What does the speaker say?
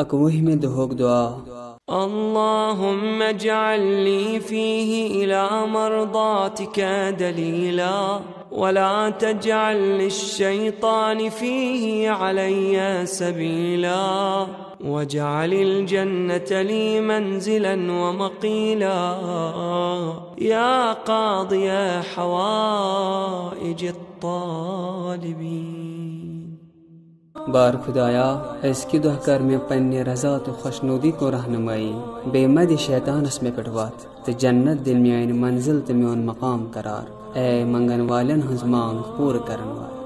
أكوهمي دهوك دعاء اللهم اجعل لي فيه إلى مرضاتك دليلا ولا تجعل للشيطان فيه علي سبيلا واجعل الجنة لي منزلا ومقيلا يا قاضي حوائج الطالبين بار خدایا اسکی دہ کر میں پنہ رضا تو خوشنودی کو رہنمائی۔ بے مد شیطان اس میں پٹوات تو جنت دل میان منزل تو میون مقام قرار۔ اے منگن والن ہز مانگ پور کرن وال